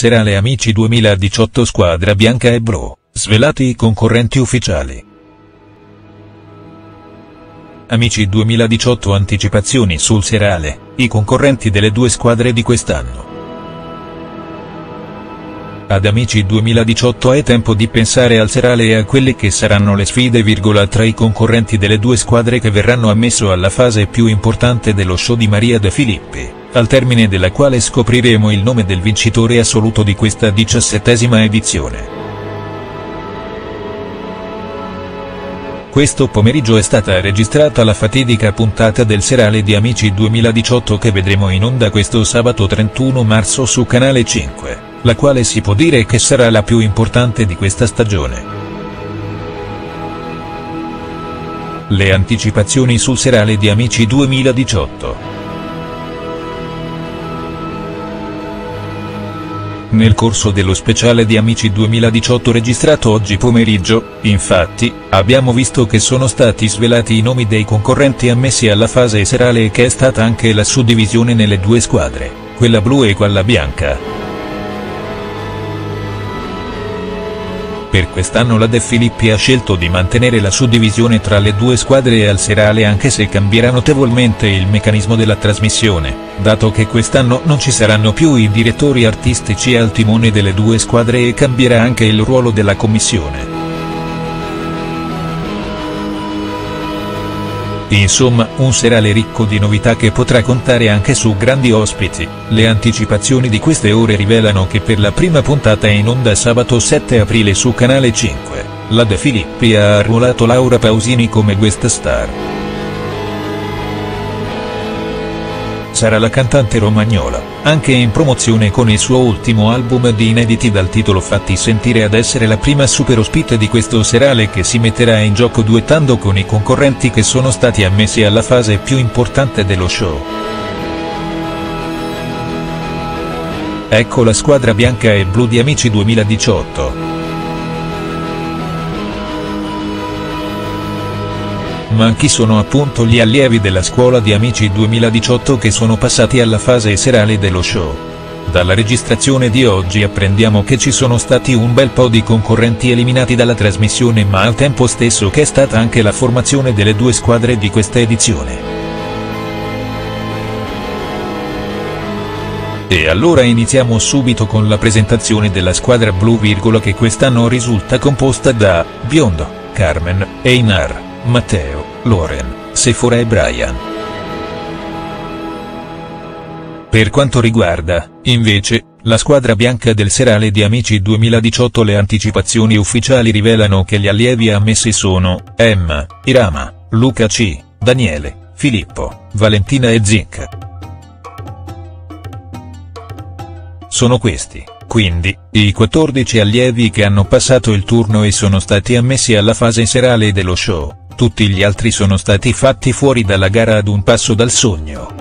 Serale Amici 2018 Squadra Bianca e Blu, svelati i concorrenti ufficiali. Amici 2018 Anticipazioni sul serale, i concorrenti delle due squadre di quest'anno. Ad Amici 2018 è tempo di pensare al serale e a quelle che saranno le sfide tra i concorrenti delle due squadre che verranno ammesso alla fase più importante dello show di Maria De Filippi, al termine della quale scopriremo il nome del vincitore assoluto di questa diciassettesima edizione. Questo pomeriggio è stata registrata la fatidica puntata del serale di Amici 2018 che vedremo in onda questo sabato 31 marzo su Canale 5, la quale si può dire che sarà la più importante di questa stagione. Le anticipazioni sul serale di Amici 2018 Nel corso dello speciale di Amici 2018 registrato oggi pomeriggio, infatti, abbiamo visto che sono stati svelati i nomi dei concorrenti ammessi alla fase serale e che è stata anche la suddivisione nelle due squadre, quella blu e quella bianca. Per quest'anno la De Filippi ha scelto di mantenere la suddivisione tra le due squadre al serale anche se cambierà notevolmente il meccanismo della trasmissione, dato che quest'anno non ci saranno più i direttori artistici al timone delle due squadre e cambierà anche il ruolo della commissione. Insomma, un serale ricco di novità che potrà contare anche su grandi ospiti. Le anticipazioni di queste ore rivelano che per la prima puntata in onda sabato 7 aprile su Canale 5, la De Filippi ha arruolato Laura Pausini come guest star. Sarà la cantante romagnola, anche in promozione con il suo ultimo album di inediti dal titolo Fatti sentire ad essere la prima super ospite di questo serale che si metterà in gioco duettando con i concorrenti che sono stati ammessi alla fase più importante dello show. Ecco la squadra bianca e blu di Amici 2018. Ma chi sono appunto gli allievi della scuola di Amici 2018 che sono passati alla fase serale dello show? Dalla registrazione di oggi apprendiamo che ci sono stati un bel po' di concorrenti eliminati dalla trasmissione ma al tempo stesso che è stata anche la formazione delle due squadre di questa edizione. E allora iniziamo subito con la presentazione della squadra blu che quest'anno risulta composta da, Biondo, Carmen, Einar, Matteo, Loren, Sephora e Brian. Per quanto riguarda, invece, la squadra bianca del serale di Amici 2018 le anticipazioni ufficiali rivelano che gli allievi ammessi sono, Emma, Irama, Luca C., Daniele, Filippo, Valentina e Zic. Sono questi, quindi, i 14 allievi che hanno passato il turno e sono stati ammessi alla fase serale dello show tutti gli altri sono stati fatti fuori dalla gara ad un passo dal sogno.